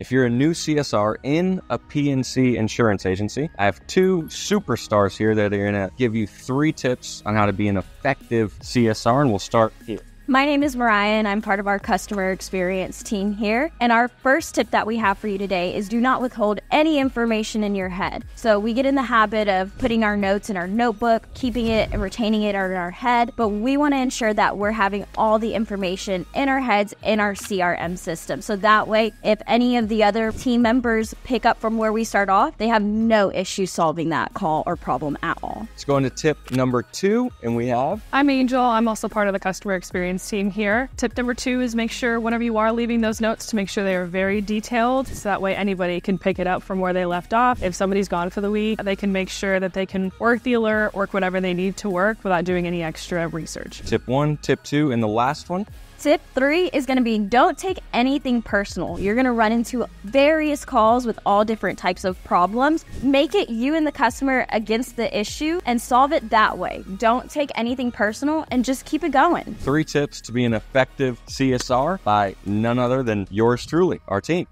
If you're a new CSR in a P&C insurance agency, I have two superstars here that are going to give you three tips on how to be an effective CSR, and we'll start here. My name is Mariah, and I'm part of our customer experience team here. And our first tip that we have for you today is do not withhold any information in your head. So, we get in the habit of putting our notes in our notebook, keeping it and retaining it in our head, but we want to ensure that we're having all the information in our heads in our CRM system. So, that way, if any of the other team members pick up from where we start off, they have no issue solving that call or problem at all. Let's go into tip number two, and we have. I'm Angel. I'm also part of the customer experience team here. Tip number two is make sure whenever you are leaving those notes to make sure they are very detailed so that way anybody can pick it up from where they left off. If somebody's gone for the week, they can make sure that they can work the alert, work whatever they need to work without doing any extra research. Tip one, tip two, and the last one. Tip three is going to be don't take anything personal. You're going to run into various calls with all different types of problems. Make it you and the customer against the issue and solve it that way. Don't take anything personal and just keep it going. Three tips to be an effective CSR by none other than yours truly, our team.